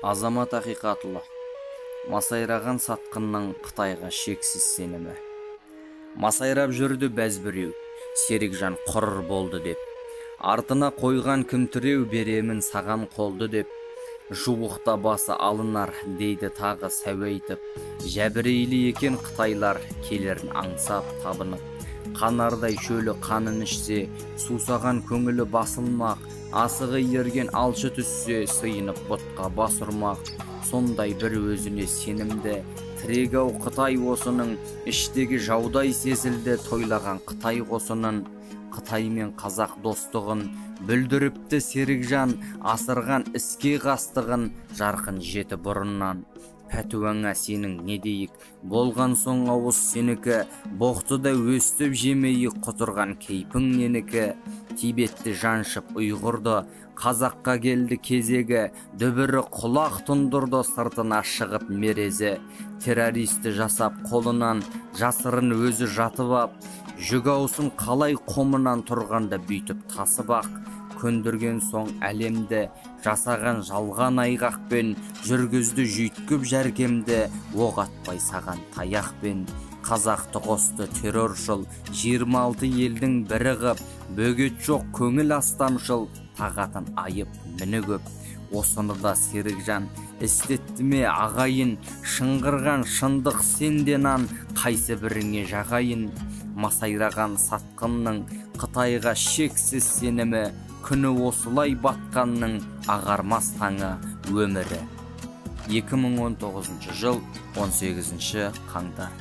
азамат ақиқатұлы масайраған сатқынның қытайға шексіз сенімі. Масайрап жүрді бәзбіреу серікжан құр болды деп. Артына қойған кім тіреу беремін саған қолды деп. Жуықта басы алынар дейді тағы сәуейтіп. Жәбірейлі екен қытайлар келерін аңсап табынып. Қанардай шөлі қанын ішсе сусаған көңілі басылмақ асығы ерген алшы түссе сыйынып бұтқа бас ұрмақ сондай бір өзіне сенімді тірек ау қытай осының іштегі жаудай сезілді тойлаған қытай қосының қытай мен қазақ достығын бүлдіріпті серікжан асырған іске қастығын жарқын жеті бұрыннан пәтуаңа сенің не дейік? Болған соң ауыз сенікі боқты да өстіп жемейік құтырған кейпің ненікі? Тибетті жаншып ұйғырды қазаққа келді кезегі дүбірі құлақ тұндырды сыртына шығып мерезі. Террористі жасап қолынан жасырын өзі жатып ап. Жүк аусын қалай қомынан тұрғанда бүйтіп тасып ақ. Көндірген соң әлемді жасаған жалған айғақпен жүргізді жүйткіп жәркемді оқ атпай саған таяқпен. Қазақты қосты терроршыл жиырма алты елдің бірі ғып бөгет жоқ көңіл астамшыл тағатын айып міні көп. Осыны да серікжан істетті ме ағайын шыңғырған шындық сенде нан қайсы біріңе жағайын? Масайраған сатқынның қытайға шексіз сенімі күні осылай батқанның ағармас таңы өмірі. 2019 жыл 18 қаңтар.